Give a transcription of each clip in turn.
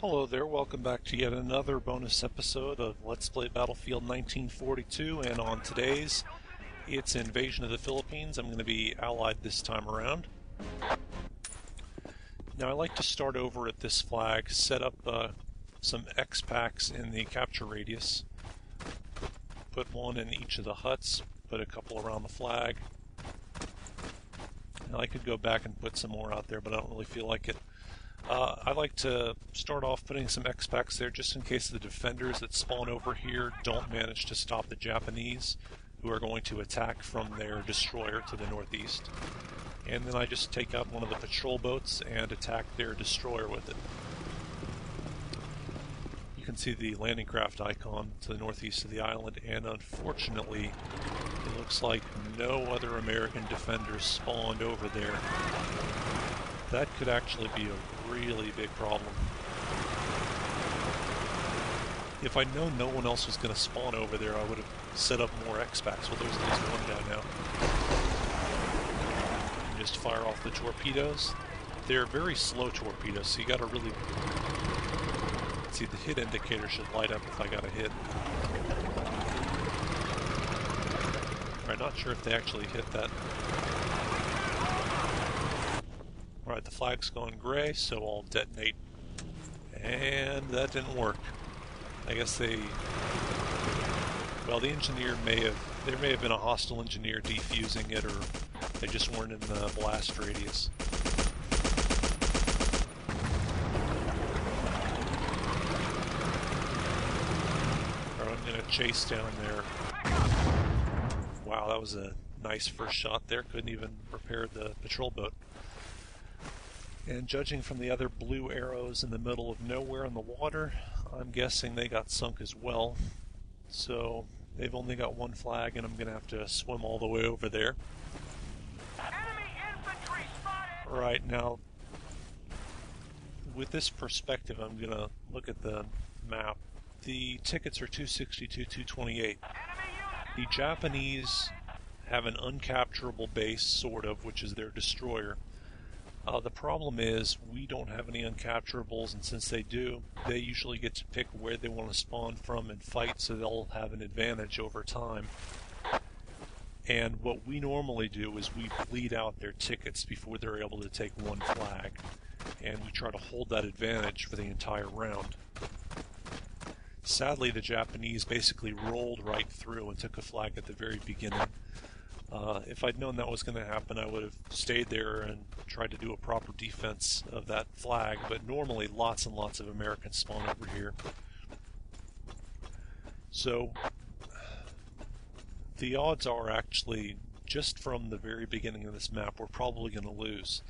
Hello there, welcome back to yet another bonus episode of Let's Play Battlefield 1942, and on today's, it's Invasion of the Philippines. I'm going to be allied this time around. Now I like to start over at this flag, set up uh, some X-Packs in the capture radius, put one in each of the huts, put a couple around the flag. Now I could go back and put some more out there, but I don't really feel like it. Uh, I like to start off putting some X-Packs there just in case the defenders that spawn over here don't manage to stop the Japanese who are going to attack from their destroyer to the northeast. And then I just take out one of the patrol boats and attack their destroyer with it. You can see the landing craft icon to the northeast of the island, and unfortunately, it looks like no other American defenders spawned over there. That could actually be a really big problem. If I'd known no one else was going to spawn over there, I would have set up more X-Packs. Well, there's at least one guy now. And just fire off the torpedoes. They're very slow torpedoes, so you got to really... See, the hit indicator should light up if I got a hit. I'm not sure if they actually hit that Alright, the flag's gone gray, so I'll detonate. And that didn't work. I guess they... Well, the engineer may have... There may have been a hostile engineer defusing it, or they just weren't in the blast radius. Alright, I'm gonna chase down there. Wow, that was a nice first shot there. Couldn't even repair the patrol boat. And judging from the other blue arrows in the middle of nowhere in the water, I'm guessing they got sunk as well. So they've only got one flag, and I'm going to have to swim all the way over there. Right now, with this perspective, I'm going to look at the map. The tickets are 262, 228. The Japanese have an uncapturable base, sort of, which is their destroyer. Uh, the problem is we don't have any uncapturables, and since they do, they usually get to pick where they want to spawn from and fight, so they'll have an advantage over time. And what we normally do is we bleed out their tickets before they're able to take one flag, and we try to hold that advantage for the entire round. Sadly, the Japanese basically rolled right through and took a flag at the very beginning. Uh, if I'd known that was going to happen, I would have stayed there and tried to do a proper defense of that flag, but normally lots and lots of Americans spawn over here. So, the odds are actually, just from the very beginning of this map, we're probably going to lose.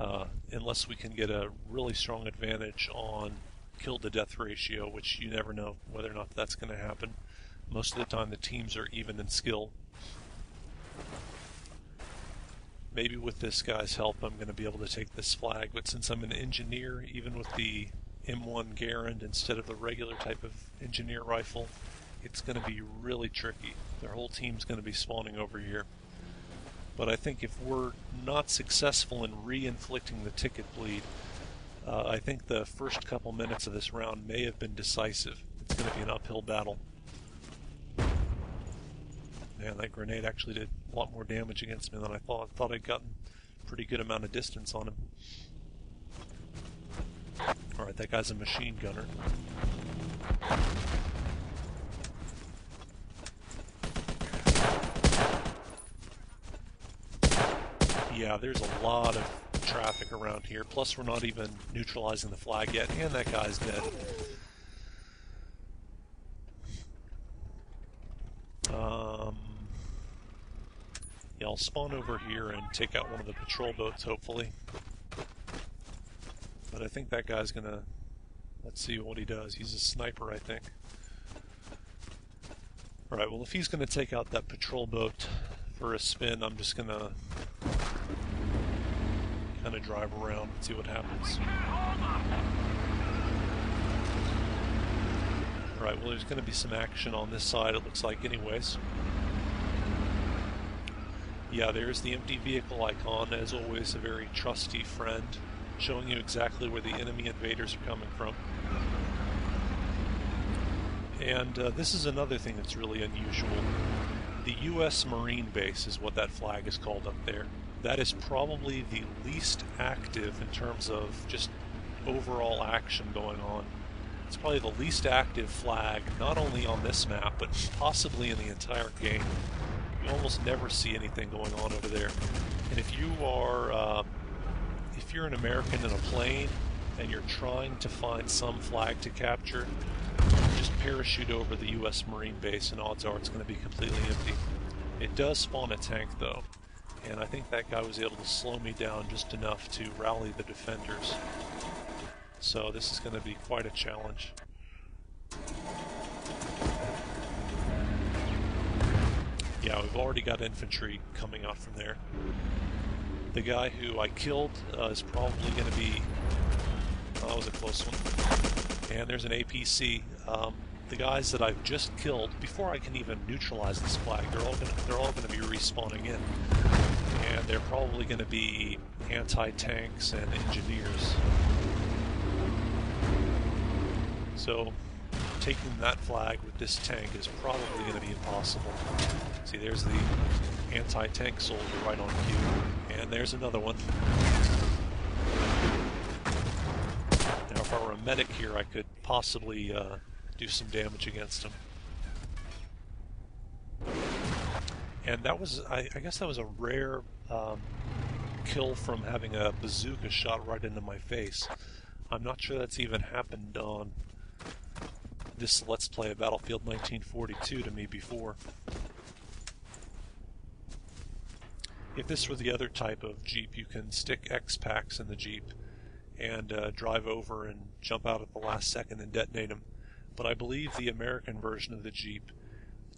Uh, unless we can get a really strong advantage on kill to death ratio, which you never know whether or not that's going to happen. Most of the time, the teams are even in skill, maybe with this guy's help I'm going to be able to take this flag, but since I'm an engineer, even with the M1 Garand instead of the regular type of engineer rifle, it's going to be really tricky. Their whole team's going to be spawning over here. But I think if we're not successful in re-inflicting the ticket bleed, uh, I think the first couple minutes of this round may have been decisive. It's going to be an uphill battle. Man, that grenade actually did a lot more damage against me than I thought. I thought I'd gotten a pretty good amount of distance on him. Alright, that guy's a machine gunner. Yeah, there's a lot of traffic around here. Plus, we're not even neutralizing the flag yet, and that guy's dead. Yeah, I'll spawn over here and take out one of the patrol boats, hopefully. But I think that guy's gonna... Let's see what he does. He's a sniper, I think. Alright, well if he's gonna take out that patrol boat for a spin, I'm just gonna kind of drive around and see what happens. Alright, well there's gonna be some action on this side, it looks like anyways. Yeah, there's the empty vehicle icon, as always a very trusty friend. showing you exactly where the enemy invaders are coming from. And uh, this is another thing that's really unusual. The U.S. Marine Base is what that flag is called up there. That is probably the least active in terms of just overall action going on. It's probably the least active flag, not only on this map, but possibly in the entire game. You almost never see anything going on over there. And if you are, uh, if you're an American in a plane and you're trying to find some flag to capture, just parachute over the U.S. Marine base and odds are it's going to be completely empty. It does spawn a tank though, and I think that guy was able to slow me down just enough to rally the defenders. So this is going to be quite a challenge. Yeah, we've already got infantry coming out from there. The guy who I killed uh, is probably going to be... Oh, that was a close one. And there's an APC. Um, the guys that I've just killed, before I can even neutralize this flag, they're all gonna, they're all going to be respawning in. And they're probably going to be anti-tanks and engineers. So taking that flag with this tank is probably going to be impossible. See, there's the anti-tank soldier right on cue. And there's another one. Now, if I were a medic here, I could possibly uh, do some damage against him. And that was, I, I guess that was a rare um, kill from having a bazooka shot right into my face. I'm not sure that's even happened on this Let's Play of Battlefield 1942 to me before. If this were the other type of Jeep, you can stick X-Packs in the Jeep and uh, drive over and jump out at the last second and detonate them. But I believe the American version of the Jeep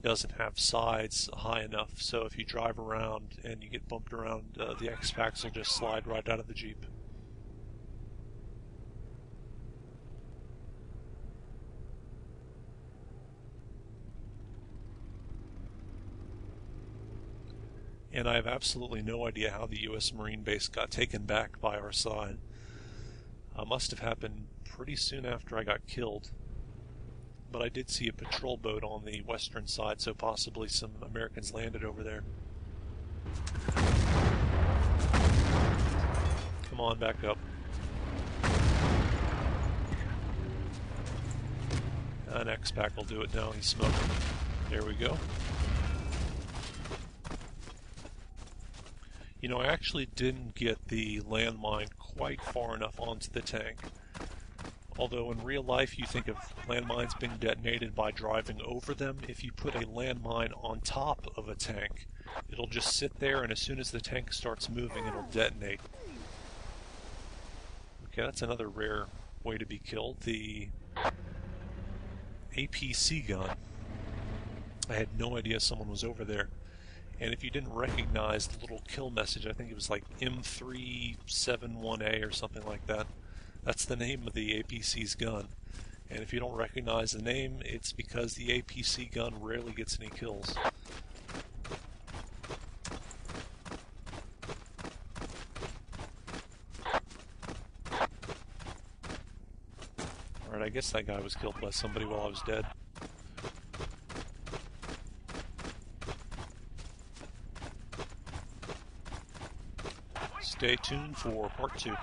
doesn't have sides high enough, so if you drive around and you get bumped around, uh, the X-Packs will just slide right out of the Jeep. And I have absolutely no idea how the U.S. Marine base got taken back by our side. Uh, must have happened pretty soon after I got killed. But I did see a patrol boat on the western side, so possibly some Americans landed over there. Come on, back up. An X-Pack will do it now, he's smoking. There we go. You know, I actually didn't get the landmine quite far enough onto the tank. Although in real life you think of landmines being detonated by driving over them, if you put a landmine on top of a tank, it'll just sit there and as soon as the tank starts moving it'll detonate. Okay, that's another rare way to be killed. The APC gun. I had no idea someone was over there. And if you didn't recognize the little kill message, I think it was like M371A or something like that. That's the name of the APC's gun. And if you don't recognize the name, it's because the APC gun rarely gets any kills. Alright, I guess that guy was killed by somebody while I was dead. Stay tuned for part two.